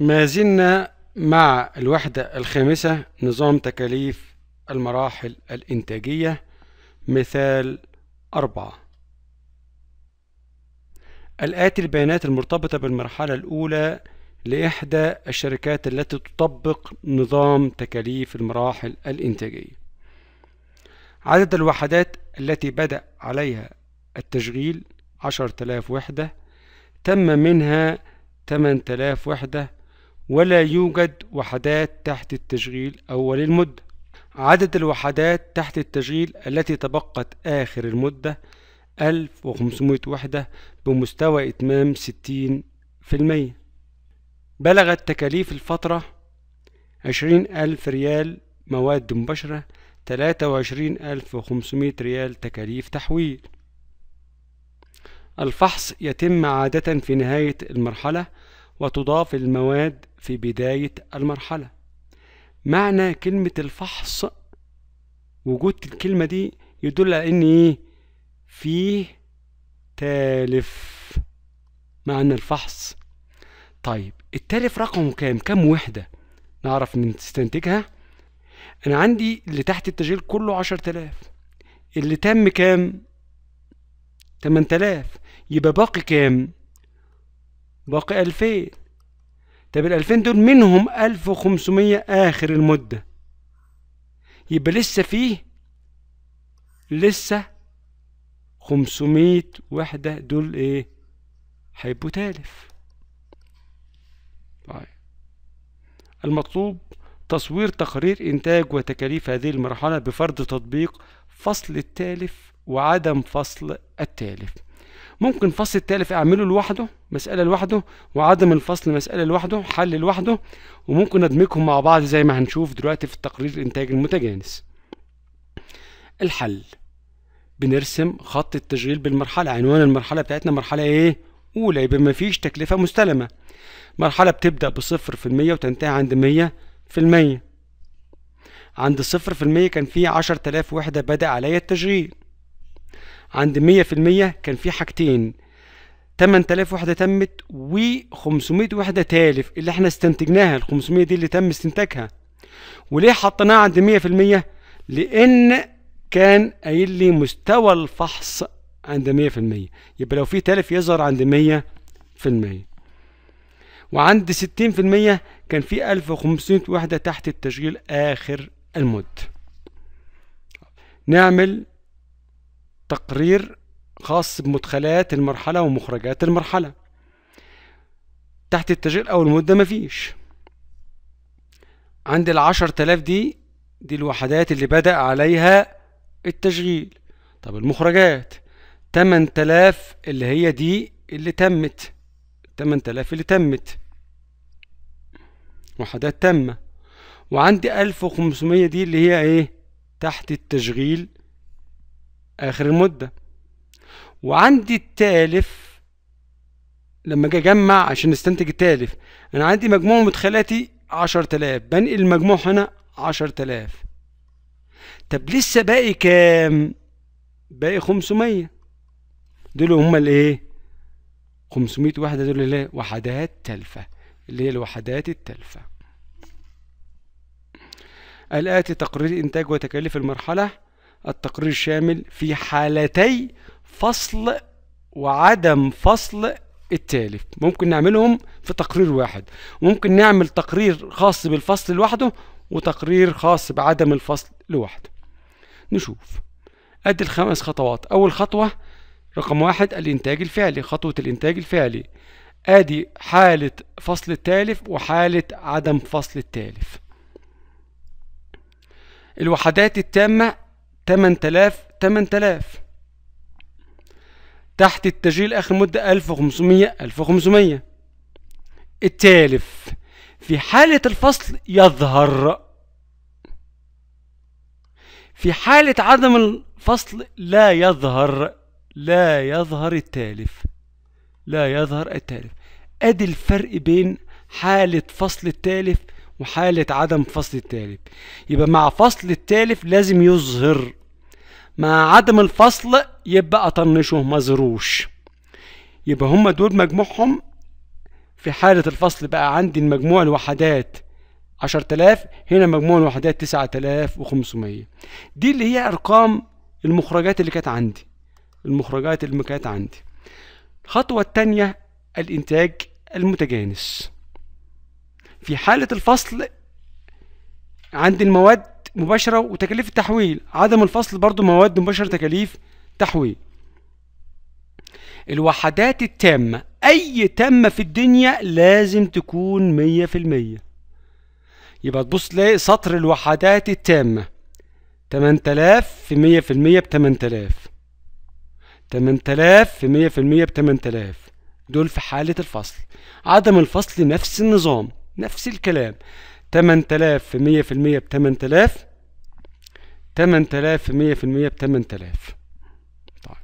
ما زلنا مع الوحدة الخامسة نظام تكاليف المراحل الإنتاجية مثال أربعة. الآتي البيانات المرتبطة بالمرحلة الأولى لإحدى الشركات التي تطبق نظام تكاليف المراحل الإنتاجية. عدد الوحدات التي بدأ عليها التشغيل عشرة آلاف وحدة تم منها تمن آلاف وحدة ولا يوجد وحدات تحت التشغيل أول المدة. عدد الوحدات تحت التشغيل التي تبقت آخر المدة 1500 وحدة بمستوى إتمام 60% بلغت تكاليف الفترة 20000 ريال مواد مباشرة 23500 ريال تكاليف تحويل. الفحص يتم عادة في نهاية المرحلة وتضاف المواد في بداية المرحلة. معنى كلمة الفحص وجود الكلمة دي يدل على إن إيه؟ فيه تالف معنى الفحص. طيب التالف رقمه كام؟ كام وحدة؟ نعرف نستنتجها أنا عندي اللي تحت التسجيل كله عشر تلاف اللي تم كام؟ تمن تلاف يبقى باقي كام؟ باقي ألفين. طب الألفين دول منهم ألف وخمسمية آخر المدة. يبقى لسه فيه لسه خمسمية وحدة دول إيه؟ هيبقوا تالف طيب. المطلوب تصوير تقرير إنتاج وتكاليف هذه المرحلة بفرض تطبيق فصل التالف وعدم فصل التالف. ممكن فصل التالف اعمله لوحده مسألة لوحده وعدم الفصل مسألة لوحده حل لوحده وممكن ندمجهم مع بعض زي ما هنشوف دلوقتي في التقرير الإنتاج المتجانس. الحل بنرسم خط التشغيل بالمرحلة عنوان المرحلة بتاعتنا مرحلة إيه أولى يبقى مفيش تكلفة مستلمة. مرحلة بتبدأ بصفر في المية وتنتهي عند مية في المية. عند صفر في المية كان في عشر تلاف وحدة بدأ عليا التشغيل. عند مية في المية كان في حاجتين. تمن تلاف وحدة تمت وخمسمية وحدة تالف. اللي إحنا استنتجناها الخمسمية دي اللي تم استنتاجها. وليه حطيناها عند مية في المية؟ لأن كان قايل لي مستوى الفحص عند مية في المية. يبقى لو في تالف يظهر عند مية في المية. وعند ستين في المية كان في ألف وخمسمية وحدة تحت التشغيل آخر المد نعمل تقرير خاص بمدخلات المرحلة ومخرجات المرحلة. تحت التشغيل أو المدة مفيش عند العشر تلاف دي دي الوحدات اللي بدأ عليها التشغيل. طب المخرجات؟ تمن تلاف اللي هي دي اللي تمت. تمن تلاف اللي تمت. وحدات تامة. وعندي ألف وخمسمية دي اللي هي إيه؟ تحت التشغيل آخر المدة. وعندي التالف لما أجي أجمع عشان نستنتج التالف. أنا عندي مجموع مدخلاتي عشر تلاف بنقل المجموع هنا عشر تلاف طب لسه باقي كام؟ باقي خمسمية. دول هما الإيه؟ خمسمية وحدة دول اللي وحدات تلفة اللي هي الوحدات التلفة الآتي تقرير إنتاج وتكاليف المرحلة. التقرير شامل في حالتي فصل وعدم فصل التالف ممكن نعملهم في تقرير واحد. ممكن نعمل تقرير خاص بالفصل لوحده وتقرير خاص بعدم الفصل لوحده. نشوف. أدي الخمس خطوات. أول خطوة رقم واحد الإنتاج الفعلي. خطوة الإنتاج الفعلي. أدي حالة فصل التالف وحالة عدم فصل التالف. الوحدات التامة 8000 8000 تحت التسجيل آخر مدة 1500 1500 التالف. في حالة الفصل يظهر. في حالة عدم الفصل لا يظهر. لا يظهر التالف. لا يظهر التالف. أدي الفرق بين حالة فصل التالف وحالة عدم فصل التالف. يبقى مع فصل التالف لازم يظهر. مع عدم الفصل يبقى اطنشه مظهروش يبقى هما دول مجموعهم. في حالة الفصل بقى عندي المجموع الوحدات عشرة آلاف هنا مجموع الوحدات تسعة آلاف وخمسمية. دي اللي هي أرقام المخرجات اللي كانت عندي. المخرجات اللي كانت عندي. الخطوة التانية الإنتاج المتجانس. في حالة الفصل عندي المواد مباشرة وتكاليف التحويل. عدم الفصل برضو مواد مباشرة تكاليف تحويل. الوحدات التامة أي تامة في الدنيا لازم تكون مية في المية. يبقى تبص تلاقي سطر الوحدات التامة تمن تلاف في مية في المية بتمن تلاف تمن تلاف في مية في المية بتمن تلاف دول في حالة الفصل. عدم الفصل نفس النظام. نفس الكلام. تمن تلاف في مية في المية بتمن تلاف تمن تلاف في مية في المية بتمن تلاف طيب.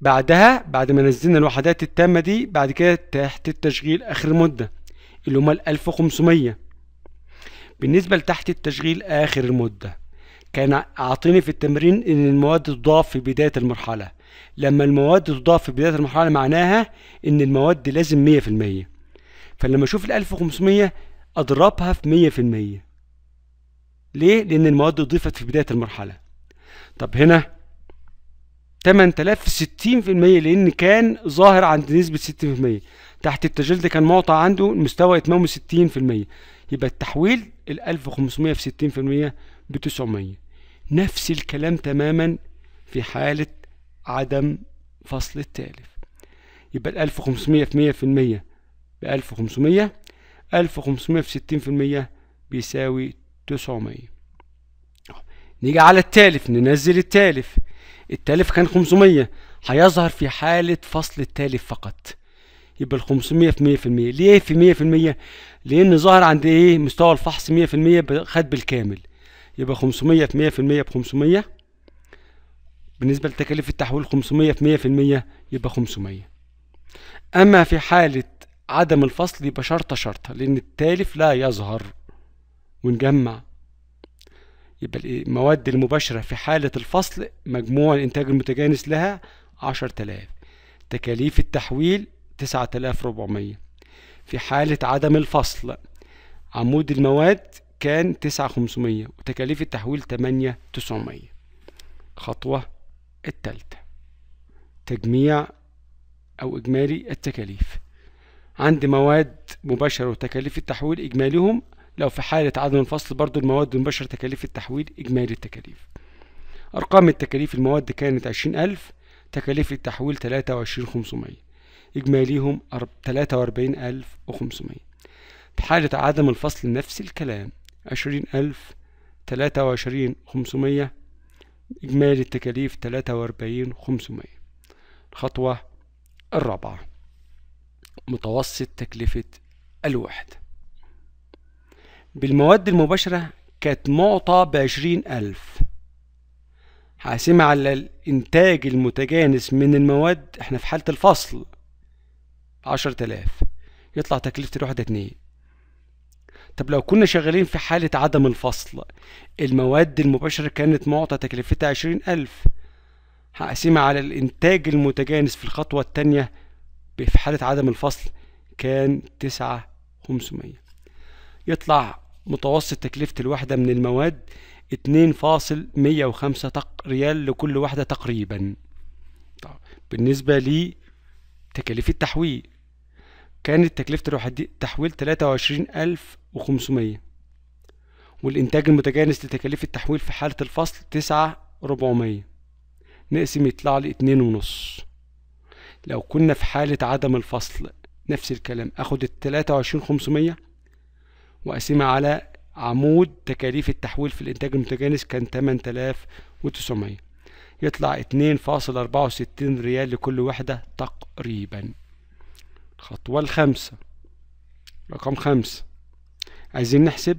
بعدها بعد ما نزلنا الوحدات التامة دي بعد كده تحت التشغيل آخر المدة اللي هما الألف وخمسمية. بالنسبة لتحت التشغيل آخر المدة كان أعطيني في التمرين إن المواد تضاف في بداية المرحلة. لما المواد تضاف في بداية المرحلة معناها إن المواد لازم مية في المية. فلما أشوف الألف وخمسمية أضربها في مية في المية. ليه؟ لأن المواد أضيفت في بداية المرحلة. طب هنا تمن تلاف في ستين في المية لأن كان ظاهر عند نسبة ستين في المية. تحت التسجيل ده كان معطى عنده مستوى إتمامه ستين في المية. يبقى التحويل الألف وخمسمية في ستين في المية بتسعمية نفس الكلام تماما في حالة عدم فصل التالف. يبقى الألف وخمسمية في مية في المية وخمسمية ألف وخمسمية في ستين في المية بيساوي تسعمية. نيجي على التالف ننزل التالف. التالف كان خمسمية هيظهر في حالة فصل التالف فقط. يبقى ال 500 في 100% ليه في 100% لأن ظهر عند إيه؟ مستوى الفحص 100% خد بالكامل. يبقى 500 في 100% ب 500 بالنسبة لتكاليف التحويل 500 في 100% يبقى 500 أما في حالة عدم الفصل يبقى شرطة شرطة لأن التالف لا يظهر ونجمع يبقى المواد المباشرة في حالة الفصل مجموع الإنتاج المتجانس لها عشر تلاف تكاليف التحويل تسعة آلاف ربعمية في حالة عدم الفصل عمود المواد كان تسعة خمسمية وتكاليف التحويل تمانية تسعمية خطوة التالتة. تجميع أو إجمالي التكاليف. عندي مواد مباشرة وتكاليف التحويل إجماليهم. لو في حالة عدم الفصل برضو المواد المباشرة تكاليف التحويل إجمالي التكاليف. أرقام التكاليف المواد كانت عشرين ألف تكاليف التحويل تلاتة وعشرين خمسمية. إجماليهم تلاتة وأربعين ألف وخمسمية. في حالة عدم الفصل نفس الكلام عشرين ألف تلاتة وعشرين خمسمية. إجمالي التكاليف تلاتة وأربعين خمسمية. الخطوة الرابعة. متوسط تكلفة الوحدة بالمواد المباشرة كانت معطى بعشرين ألف. حاسمة على الإنتاج المتجانس من المواد إحنا في حالة الفصل. عشرة آلاف. يطلع تكلفة الوحدة اتنين. طب لو كنا شغالين في حالة عدم الفصل المواد المباشرة كانت معطى تكلفتها عشرين ألف. هقسمها على الإنتاج المتجانس في الخطوة التانية في حالة عدم الفصل كان تسعة خمسمية. يطلع متوسط تكلفة الوحدة من المواد اتنين فاصل مية وخمسة ريال لكل واحدة تقريبا. طب بالنسبة لي تكاليف التحويل كانت تكلفة التحويل تلاتة وعشرين ألف وخمسمية. والإنتاج المتجانس لتكاليف التحويل في حالة الفصل تسعة ربعمية. نقسم يطلع لي اتنين ونص. لو كنا في حالة عدم الفصل نفس الكلام. آخد التلاتة وعشرين خمسمية واقسمها على عمود تكاليف التحويل في الإنتاج المتجانس كان تمن تلاف وتسعمية. يطلع اتنين فاصل أربعة وستين ريال لكل وحدة تقريبا. الخطوة الخامسة رقم خمسة عايزين نحسب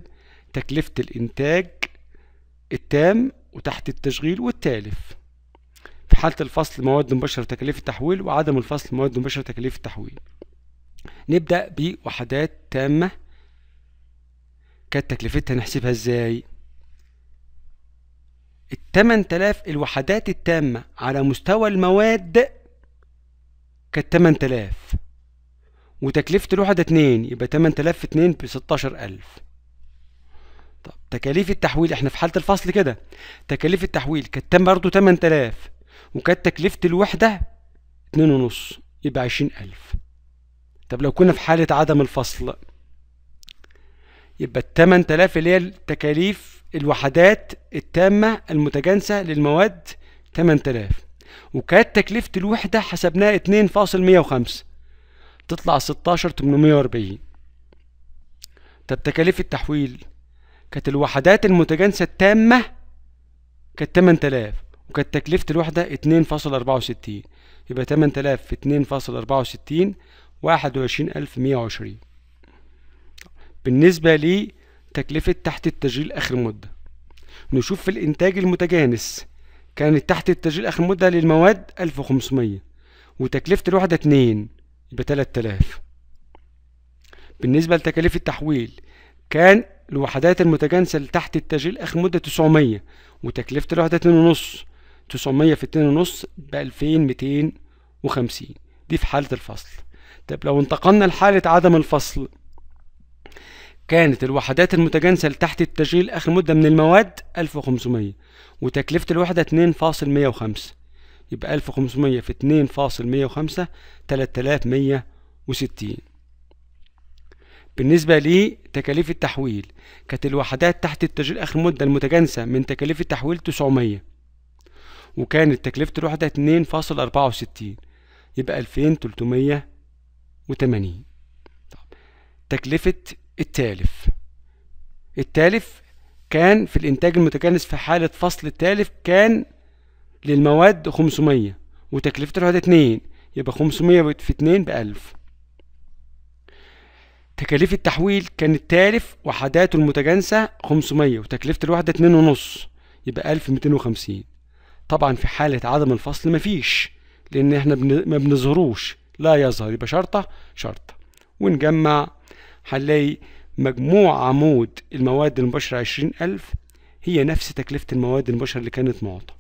تكلفة الإنتاج التام وتحت التشغيل والتالف. حالة الفصل مواد مباشرة تكاليف التحويل وعدم الفصل مواد مباشرة تكاليف التحويل. نبدأ بوحدات تامة. كانت تكلفتها نحسبها إزاي؟ التمن تلاف الوحدات التامة على مستوى المواد كانت تمن تلاف وتكلفة الوحدة اتنين يبقى تمن تلاف في اتنين بستاشر ألف. طب تكاليف التحويل إحنا في حالة الفصل كده. تكاليف التحويل كانت برضه تمن تلاف وكانت تكلفة الوحدة اتنين ونص يبقى عشرين ألف. طب لو كنا في حالة عدم الفصل يبقى التمن تلاف اللي هي التكاليف الوحدات التامة المتجانسة للمواد تمن تلاف. وكانت تكلفة الوحدة حسبناها اتنين فاصل مية وخمسة تطلع ستاشر تمنمية وأربعين. طب تكاليف التحويل كانت الوحدات المتجانسة التامة كانت تمن تلاف. وكانت تكلفة الوحدة اتنين فاصل أربعة وستين. يبقى تمن تلاف في اتنين فاصل أربعة وستين واحد وعشرين ألف مية وعشرين. بالنسبة لتكلفة تحت التسجيل آخر مدة. نشوف في الإنتاج المتجانس. كانت تحت التسجيل آخر مدة للمواد ألف وخمسمية. وتكلفة الوحدة اتنين يبقى تلات آلاف بالنسبة لتكاليف التحويل كان الوحدات المتجانسة اللي تحت التسجيل آخر مدة تسعمية وتكلفة الوحدة اتنين ونص. تسعمية في اتنين ونص بألفين ميتين وخمسين. دي في حالة الفصل. طب لو انتقلنا لحالة عدم الفصل كانت الوحدات المتجانسة تحت التشغيل آخر مدة من المواد 1500 وتكلفة الوحدة 2.105 يبقى 1500 في 2.105 3160 بالنسبة لتكاليف التحويل كانت الوحدات تحت التشغيل آخر مدة المتجانسة من تكاليف التحويل 900 وكانت تكلفة الوحدة 2.64 يبقى 2380 تكلفة التالف. التالف كان في الإنتاج المتجانس في حالة فصل التالف كان للمواد 500 وتكلفة الوحدة 2 يبقى 500 في 2 بألف. تكاليف التحويل كان التالف وحداته المتجانسة 500 وتكلفة الوحدة 2 ونص. يبقى 1250 طبعا في حالة عدم الفصل مفيش لأن إحنا ما بنظهروش لا يظهر يبقى شرطة شرطة. ونجمع هنلاقي مجموع عمود المواد المباشرة عشرين ألف هي نفس تكلفة المواد المباشرة اللي كانت معطى.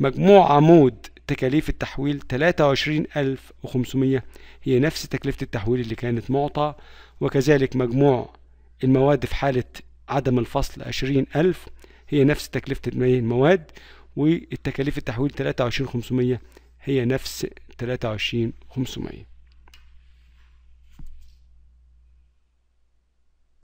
مجموع عمود تكاليف التحويل تلاتة وعشرين ألف وخمسمية هي نفس تكلفة التحويل اللي كانت معطى. وكذلك مجموع المواد في حالة عدم الفصل عشرين ألف هي نفس تكلفة المواد. والتكاليف التحويل تلاتة وعشرين خمسمية هي نفس تلاتة وعشرين خمسمية.